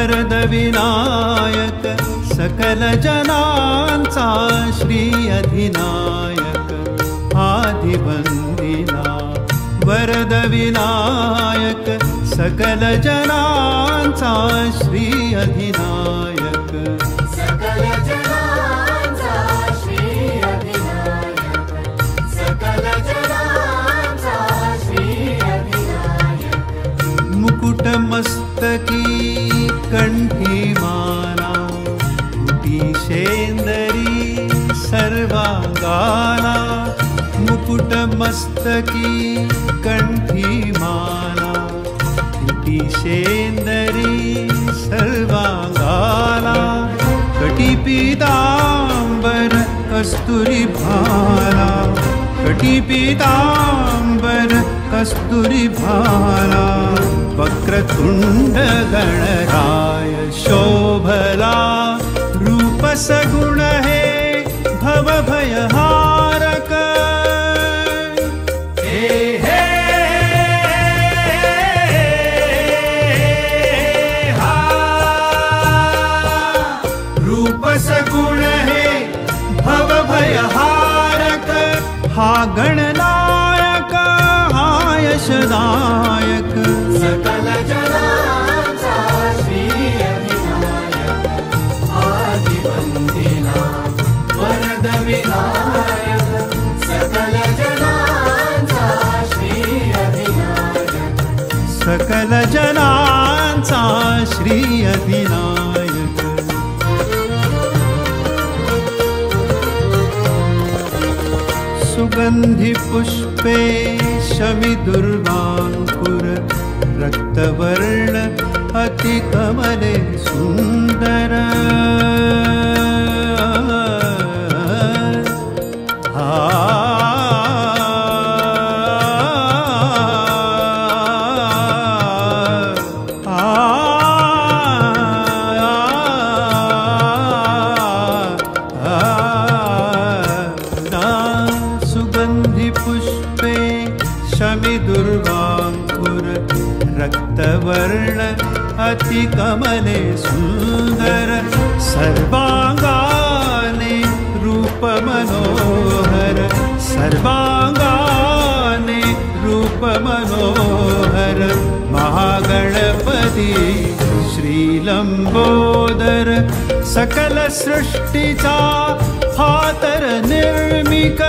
वरदविनायक सकलजनान्सा श्री अधिनायक आदिवन्दिना वरदविनायक सकलजनान्सा श्री अधिनायक सर्वाङ्गाला मुकुटमस्तकी कण्ठी माला कुटीशेन्दरी सर्वाङ्गाला कटिपीताम्बर कस्तूरि भाला कटिपीताम्बर कस्तूरि भाला वक्रतुण्ड गणराय शोभला रूपसगुण यशदायक सकल जनांचा श्री अधिनायक आदिवन्दिना वरद विनायक सकल श्री अधिनायक सुगन्धि पुष्पे शमिदुर्वाङ्कुर रक्तवर्ण अतिकमले सुन्दर रक्तवर्ण अतिकमले सुन्दर सर्वाङ्गाने रूपमनोहर सर्वाङ्गाने रूपमनोहर। महागणपति श्रीलम्बोदर सकलसृष्टिचा हातर निर्मिक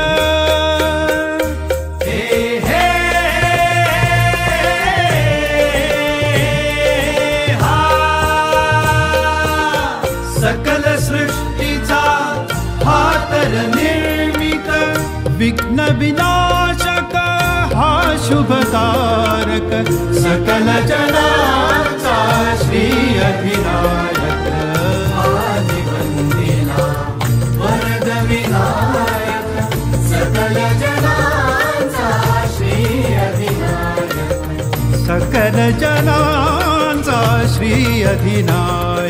विघ्न विनाशक हा शुभकारक सकल जनाचा श्री अधिनायक आदिवन्दिना वरद विनायक सकल जनांचा श्री अधिनायक सकल जनांचा श्री अधिनायक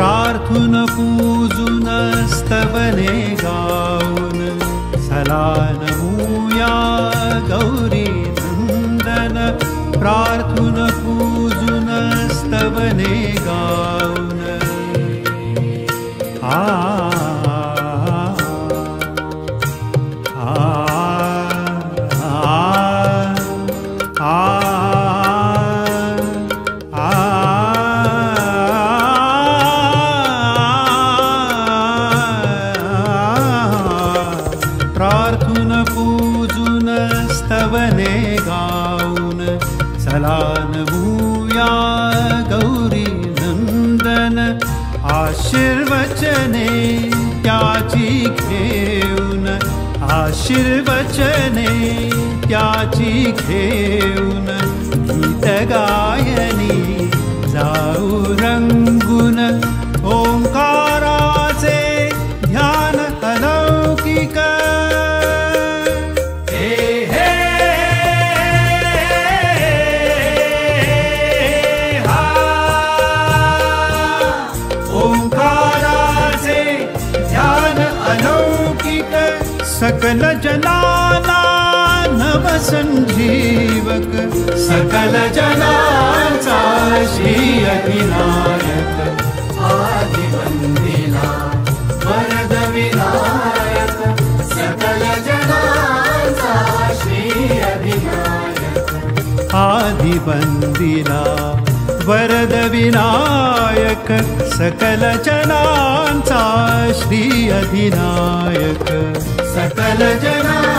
प्रार्थुन पूजुन स्तवने गाऊन सलानमूया गौरी नन्दन। प्रार्थुन पूजुन स्तवने गाऊन आशीर्वचने त्याची घेऊन? आशीर्वचने गायनी जाऊ रंगून सकल जनाना दानव संजीवक। सकल जनाचा श्री अधिनायक आदिवन्दिना वरद विनायक। सकल जनाचा श्री अधिनायक आदिवन्दिना वरद विनायक। सकल जनांचा श्री अधिनायक सकल जना